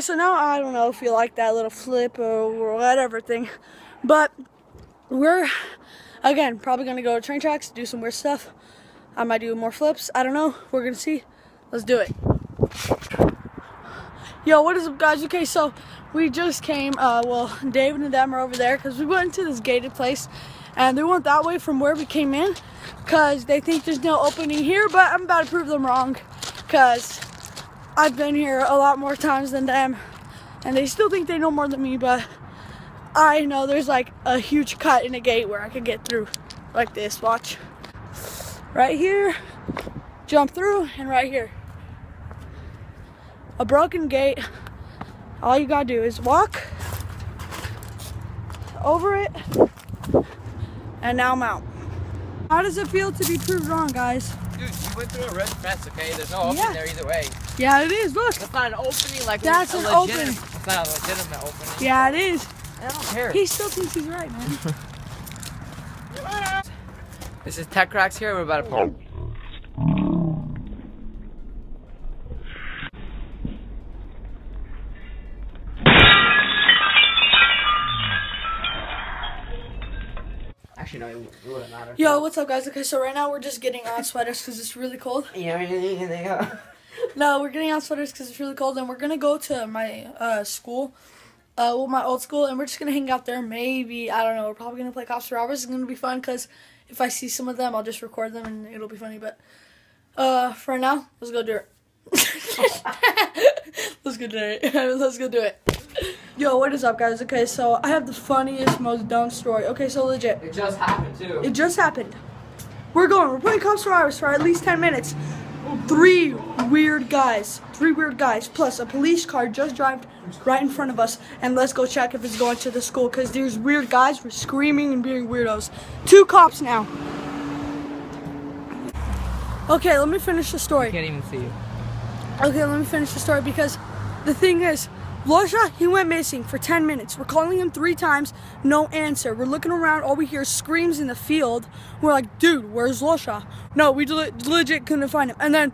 So now I don't know if you like that little flip or whatever thing, but we're, again, probably to go to train tracks, do some weird stuff. I might do more flips. I don't know. We're to see. Let's do it. Yo, what is up, guys? Okay, so we just came, uh, well, David and them are over there because we went into this gated place and they went that way from where we came in because they think there's no opening here, but I'm about to prove them wrong because I've been here a lot more times than them, and they still think they know more than me, but I know there's like a huge cut in a gate where I can get through like this. Watch. Right here, jump through, and right here. A broken gate. All you gotta do is walk over it, and now I'm out. How does it feel to be proved wrong, guys? Dude, you went through a red fence, okay? There's no option Yeah. there either way. Yeah, it is. Look. That's not an opening like That's a an opening. It's not a legitimate opening. Yeah, it is. I don't care. He still thinks he's right, man. This is Tech Rocks here. We're about to. Pull. Actually, no, it it wouldn't matter. Yo, what's up, guys? Okay, so right now we're just getting on sweaters because it's really cold. Yeah, No, we're getting on sweaters because it's really cold, and we're gonna go to my uh, school, uh, well, my old school, and we're just gonna hang out there. Maybe I don't know. We're probably gonna play cops and robbers. It's gonna be fun because if I see some of them, I'll just record them and it'll be funny. But uh, for now, let's go do it. let's go do it. let's go do it. Yo, what is up, guys? Okay, so I have the funniest, most dumb story. Okay, so legit. It just happened too. It just happened. We're going. We're playing cops for hours for at least 10 minutes. Three weird guys. Three weird guys. Plus a police car just drove right in front of us. And let's go check if it's going to the school. Because there's weird guys were screaming and being weirdos. Two cops now. Okay, let me finish the story. I Can't even see you. Okay, let me finish the story because the thing is, Losha, he went missing for 10 minutes. We're calling him three times, no answer. We're looking around, all we hear is screams in the field. We're like, dude, where's Losha? No, we le- legit couldn't find him. And then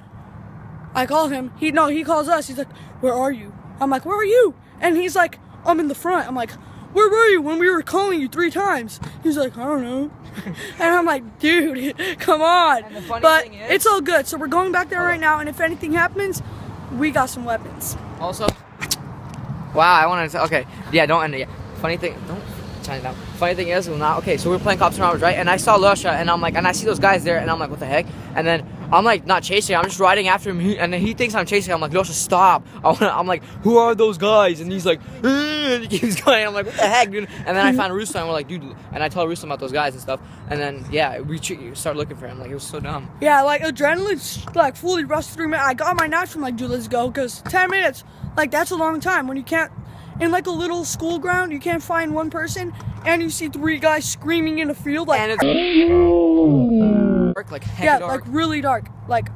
I call him. He no, he calls us. He's like, where are you? I'm like, where are you? And he's like, I'm in the front. I'm like, where were you when we were calling you three times? He's like, I don't know. and I'm like, dude, come on. And the funny but is- it's all good. So we're going back there right now, and if anything happens, we got some weapons. Also, wow, I wanted to. Say okay, yeah, don't end it yet. Funny thing, don't it down. Funny thing is, now, okay, so we're playing cops and robbers, right? And I saw Lusha, and I'm like, and I see those guys there, and I'm like, what the heck? And then I'm like, not chasing, I'm just riding after him, he, and then he thinks I'm chasing. I'm like, Lusha, stop! I I'm like, who are those guys? And he's like, "Uh," and he keeps going. I'm like, what the heck, dude? And then I find Russo, and we're like, dude, and I tell Russo about those guys and stuff. And then yeah, we start looking for him. Like it was so dumb. Yeah, like adrenaline like fully rushed through me. I got my knife. I'm like, dude, let's go. Cause 10 minutes, like that's a long time when you can't, in like a little school ground, you can't find one person and you see three guys screaming in a field. Like, And it's dark, like heck yeah, dark. like really dark. Like,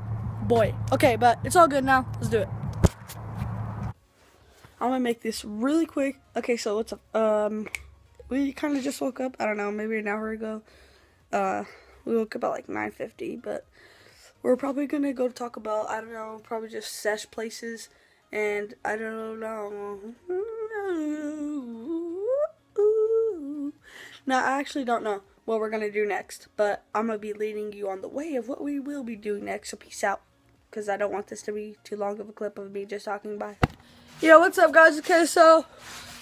boy. Okay, but it's all good now. Let's do it. I'm gonna make this really quick. Okay, so what's up? Um, we kind of just woke up. I don't know, maybe an hour ago. Uh, we woke up at like 9:50, but we're probably gonna go to Taco Bell. I don't know, probably just sesh places, and I don't know. No, I actually don't know what we're gonna do next, but I'm gonna be leading you on the way of what we will be doing next. So peace out, because I don't want this to be too long of a clip of me just talking. Bye. Yo, what's up, guys? Okay, so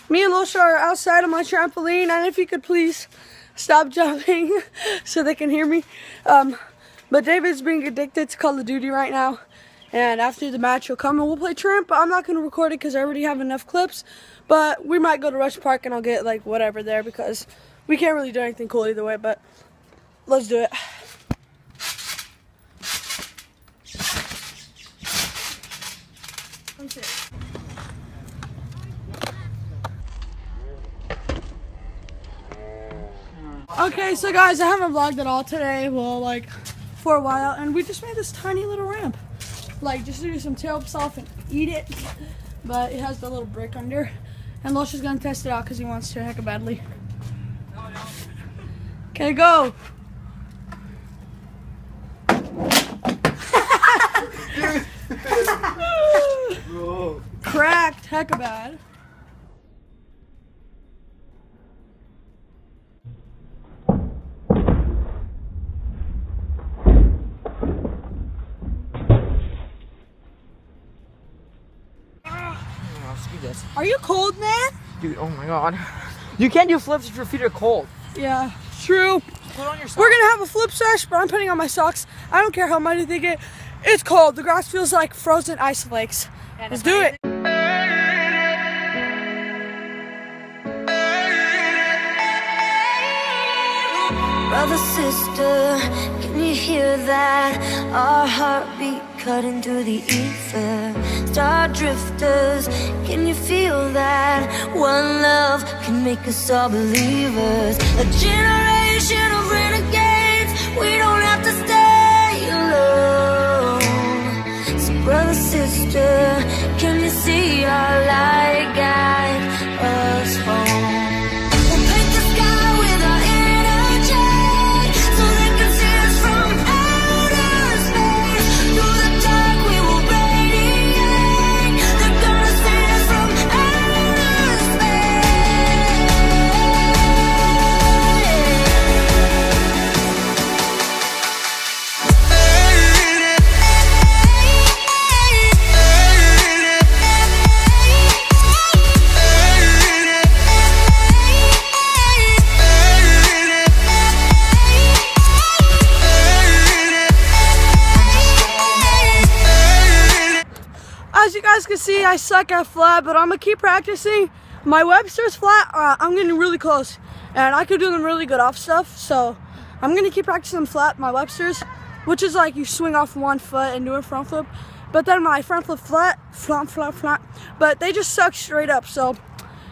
me and Losha are outside on my trampoline, and if you could please stop jumping so they can hear me. Um, but David's being addicted to Call of Duty right now, and after the match, he'll come and we'll play Tramp. I'm not gonna record it because I already have enough clips. But we might go to Rush Park and I'll get like whatever there because we can't really do anything cool either way. But let's do it. Okay, so guys, I haven't vlogged at all today. Well, like for a while, and we just made this tiny little ramp, like just to do some tailwhips off and eat it. But it has the little brick under, and Lush is gonna test it out because he wants to heck badly. Okay, go. Cracked, heck bad. Oh, are you cold, man? Dude, oh my god. You can't do flips if your feet are cold. Yeah true. Put on your socks. We're gonna have a flip sesh, but I'm putting on my socks. I don't care how muddy they get. It's cold. The grass feels like frozen ice flakes. Let's do it. Brother, sister, can you hear that? Our heartbeat cutting through the ether. Star drifters, can you feel that? One love can make us all believers. A generation of see, I suck at flat, but I'm gonna keep practicing. My Webster's flat, uh, I'm getting really close, and I could do them really good off stuff. So I'm gonna keep practicing flat, my Webster's, which is like you swing off one foot and do a front flip. But then my front flip flat, flat, flat, flat. But they just suck straight up. So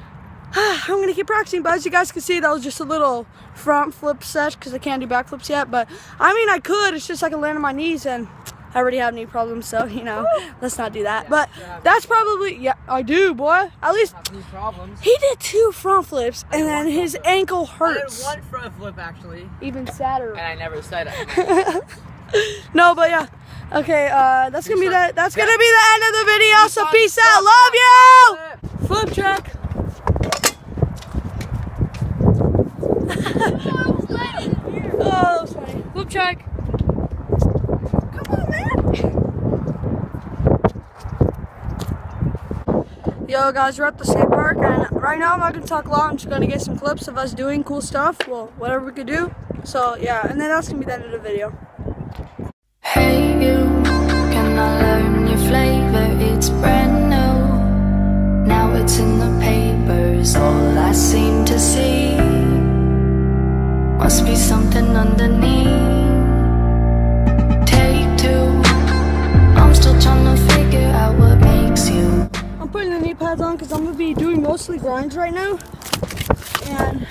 I'm gonna keep practicing. But as you guys can see, that was just a little front flip set because I can't do back flips yet. But I mean, I could. It's just I can land on my knees and. I already have knee problems, so you know, let's not do that. But that's probably yeah, I do, boy. At least Have these problems. he did two front flips, and then his ankle I did hurts. one front flip actually, Even sadder. and I never said it. No, but yeah. Okay, uh, that's gonna be that. That's gonna be the end of the video. So peace out. Love you. Flip check. oh, sorry. Flip check. Come on, man. Yo, guys, we're at the skate park, and right now I'm not gonna talk long. I'm just gonna get some clips of us doing cool stuff. Well, whatever we could do. So yeah, and then that's gonna be the end of the video. Putting the knee pads on because I'm gonna be doing mostly grinds right now, and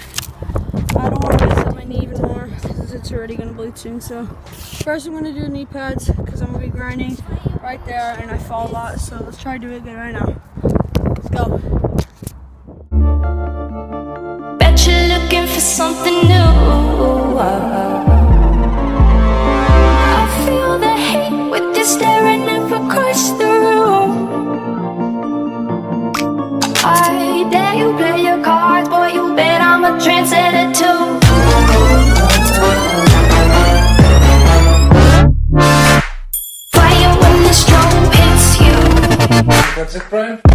I don't want to mess up my knee even more because it's already gonna bleed soon. So first I'm gonna do knee pads because I'm gonna be grinding right there, and I fall a lot. So let's try to do it good right now. Let's go. Bet you're looking for something new. I feel the hate with you staring hits it, Brian?